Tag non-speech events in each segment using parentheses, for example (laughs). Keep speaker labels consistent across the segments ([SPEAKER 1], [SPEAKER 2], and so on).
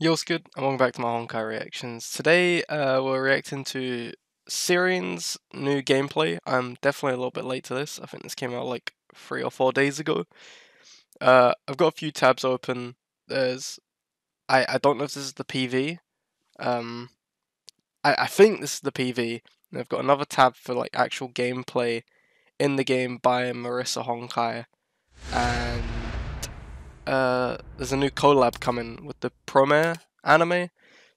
[SPEAKER 1] Yo, good? And welcome back to my Honkai reactions. Today, uh, we're reacting to Sirin's new gameplay. I'm definitely a little bit late to this. I think this came out like three or four days ago. Uh, I've got a few tabs open. There's, I I don't know if this is the PV. Um, I I think this is the PV. And I've got another tab for like actual gameplay in the game by Marissa Honkai, and uh, there's a new collab coming with the Promare anime,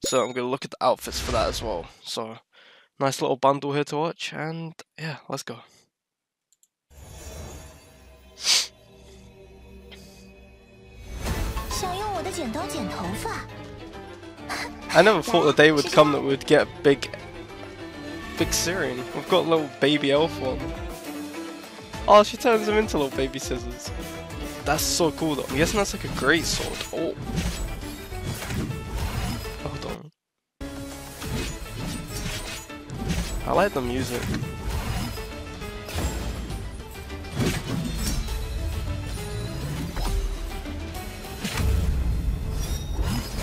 [SPEAKER 1] so I'm gonna look at the outfits for that as well. So, nice little bundle here to watch, and yeah, let's go. (laughs) I never thought the day would come that we'd get a big, big Sirin. We've got a little baby elf one. Oh, she turns him into little baby scissors. That's so cool though. I'm guessing that's like a great sword. Oh. Hold on. I like the music.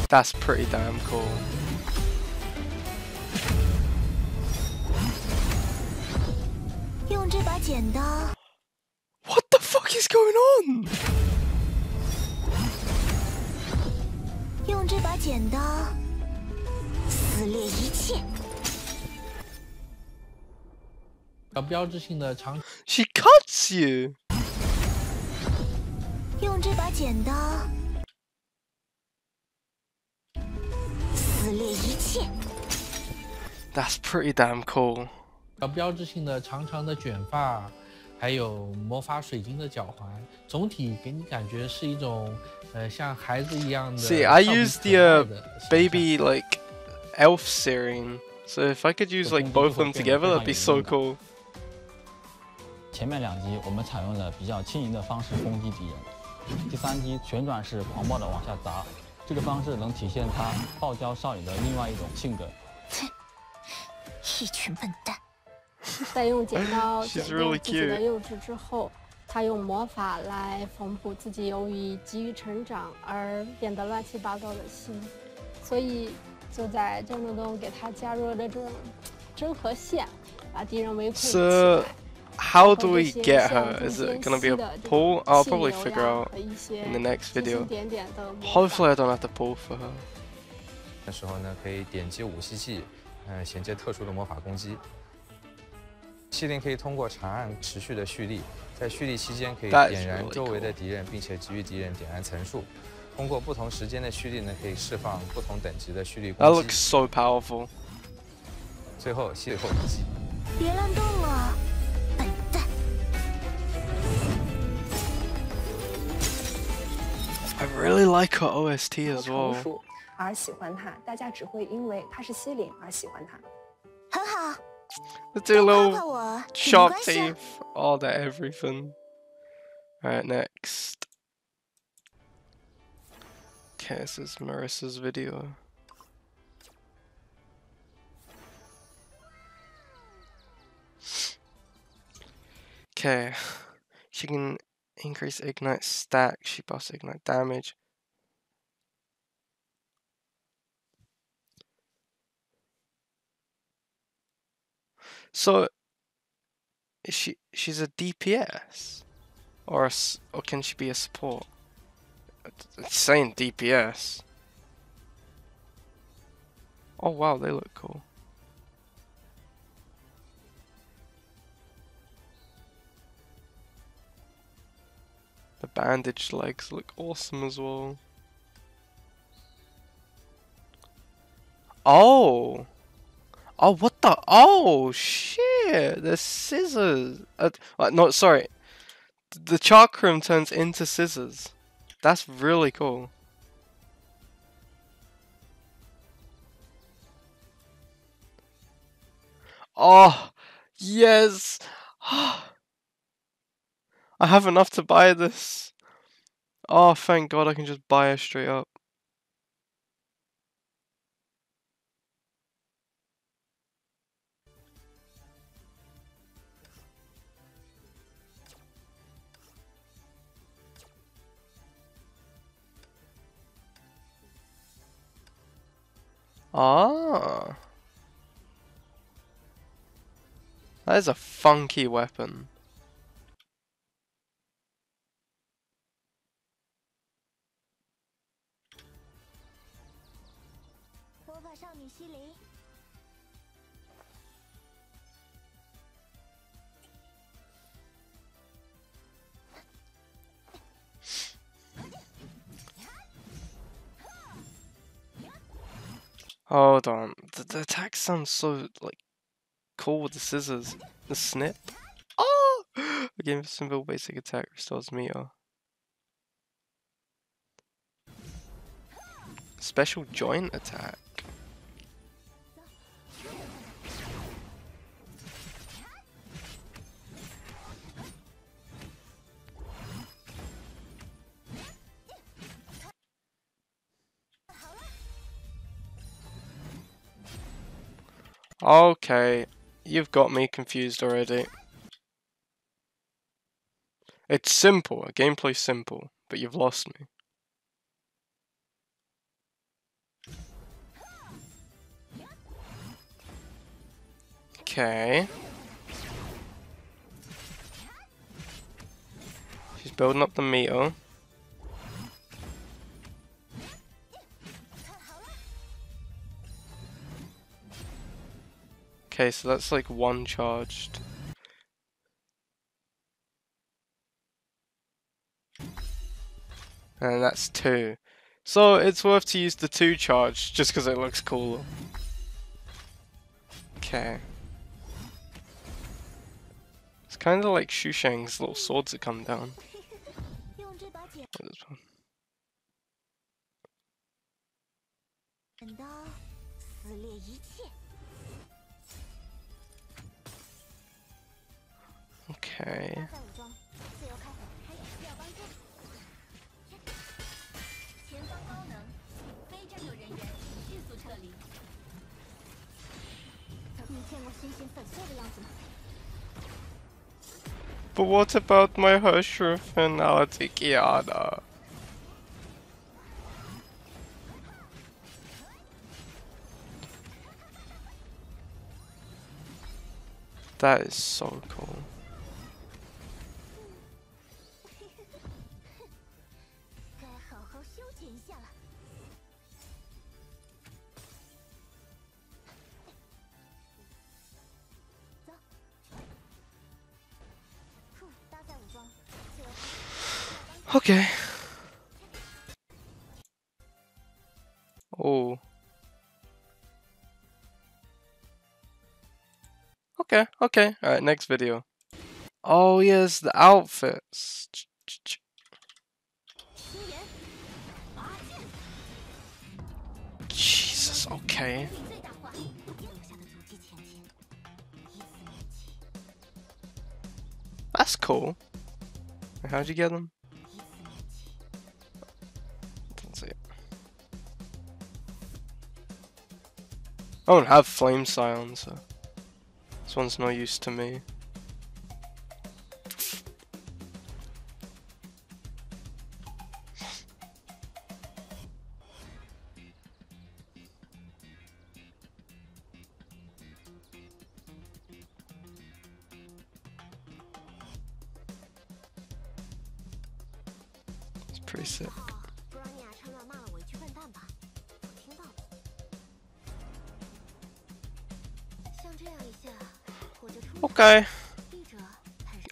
[SPEAKER 1] That's pretty damn cool. What the fuck is going on? 这把剪刀撕裂一切。标志性的长。She cuts you. 用这把剪刀撕裂一切。That's pretty damn cool. 标志性的长长的卷发。还有魔法水晶的脚环，总体给你感觉是一种，呃，像孩子一样的。See, I use the baby like elf Sirien, so if I could use like both of them together, that'd be so cool.
[SPEAKER 2] 前面两集我们采用了比较轻盈的方式攻击敌人，第三集旋转式狂暴的往下砸，这个方式能体现他傲娇少女的另外一种性格。
[SPEAKER 3] 哼，一群笨蛋。在用剪刀剪掉自己的幼稚之后，他用魔法来缝补自己由于急于成长而变得乱七八糟的心，所以就在战斗中给他加入了这种针和线，把敌人围困起来。
[SPEAKER 1] How do we get her? Is it going to be a pull? I'll probably figure out in the next video. Hopefully, I don't have to pull for her.
[SPEAKER 4] 的时候呢，可以点击武器器，嗯，衔接特殊的魔法攻击。气令可以通过长按持续的蓄力，在蓄力期间可以点燃周围的敌人，并且给予敌人点燃层数。通过不同时间的蓄力呢，可以释放不同等级的蓄力攻击。
[SPEAKER 1] That looks so powerful。
[SPEAKER 4] 最后，最后一击。
[SPEAKER 3] 别乱动了，笨蛋
[SPEAKER 1] ！I really like her OST as well。
[SPEAKER 5] 而喜欢他，大家只会因为他是西林而喜欢他。
[SPEAKER 1] Let's do a little shark teeth, all that everything. Alright, next. Okay, this is Marissa's video. Okay, she can increase ignite stack, she buffs ignite damage. So, she she's a DPS, or a, or can she be a support? It's saying DPS. Oh wow, they look cool. The bandaged legs look awesome as well. Oh! Oh, what the? Oh, shit! The scissors. Uh, uh, no, sorry. The chakram turns into scissors. That's really cool. Oh, yes! (gasps) I have enough to buy this. Oh, thank God I can just buy it straight up. Ah. That is a funky weapon. Hold on. The, the attack sounds so, like, cool with the scissors. The snip. Oh! (gasps) Again, simple basic attack restores meter. Oh. Special joint attack. Okay, you've got me confused already. It's simple, a gameplay simple, but you've lost me. Okay. She's building up the meter. Okay, so that's like one charged. And that's two. So it's worth to use the two charge just because it looks cooler. Okay. It's kind of like Sushang's little swords that come down. Okay. But what about my Herrscher finality Kiana? That is so cool. Okay. Oh. Okay, okay. Alright, next video. Oh yes, the outfits. Jesus, okay. That's cool. How'd you get them? I don't have flame silencer. This one's no use to me. It's pretty sick. Okay.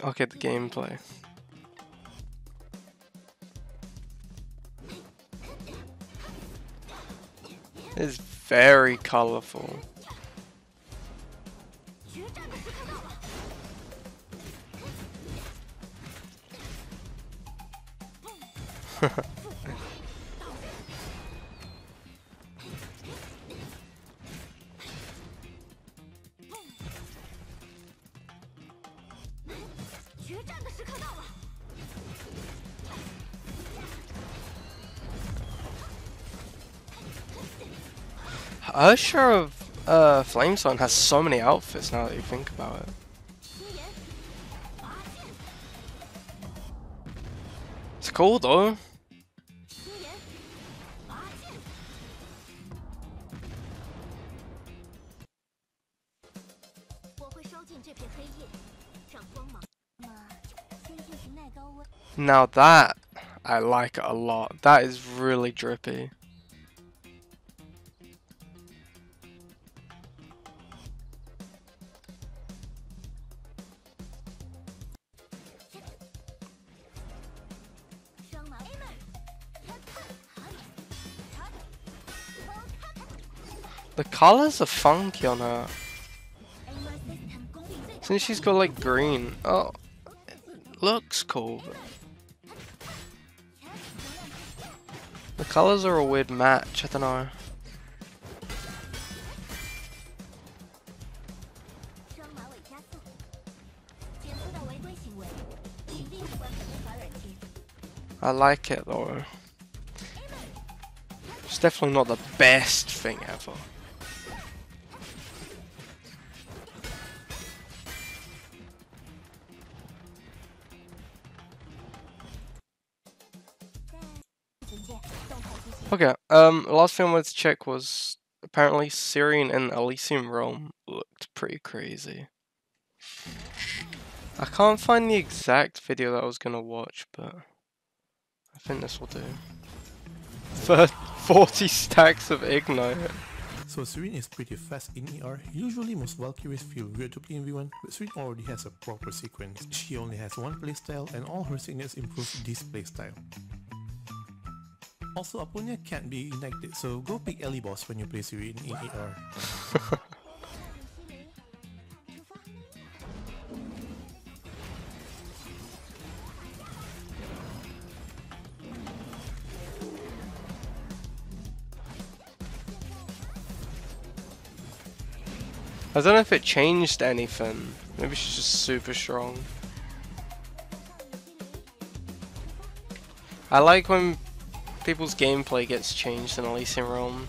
[SPEAKER 1] I'll the gameplay. It's very colorful. (laughs) Herrscher of uh, Flamesong has so many outfits now that you think about it. It's cool though. Now that I like a lot. That is really drippy. The colors are funky on her. Since she's got like green. Oh, looks cool. The colors are a weird match, I don't know. I like it though. It's definitely not the best thing ever. Okay, um, last thing I wanted to check was apparently Sirin and Elysian Realm looked pretty crazy. I can't find the exact video that I was gonna watch, but I think this will do. For 40 stacks of Ignite.
[SPEAKER 6] So Sirin is pretty fast in ER. Usually most Valkyries feel weird to play in V1, but Sirin already has a proper sequence. She only has one playstyle and all her signets improve this playstyle. Also, Aponia can't be ignited, so go pick Ellie boss when you play Siri in, in AR.
[SPEAKER 1] I don't know if it changed anything. Maybe she's just super strong. I like when people's gameplay gets changed in Elysian Realm.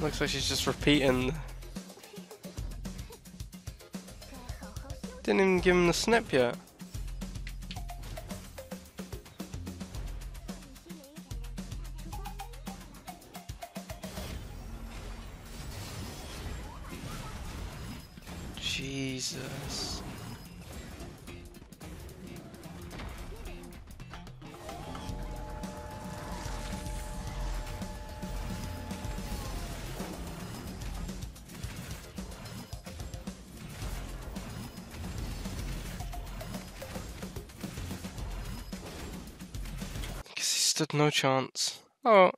[SPEAKER 1] Looks like she's just repeating. Didn't even give him the snip yet. Jesus. Stood no chance. Oh,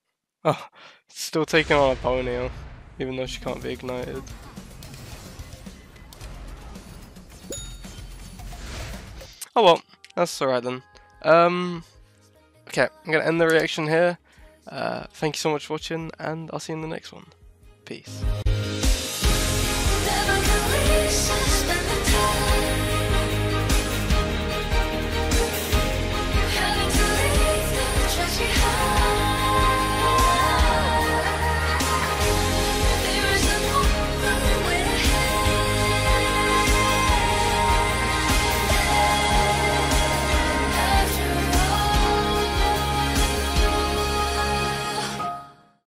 [SPEAKER 1] oh, still taking on Aponia, even though she can't be ignited. Oh well, that's alright then. Um, okay, I'm gonna end the reaction here. Uh, thank you so much for watching, and I'll see you in the next one. Peace.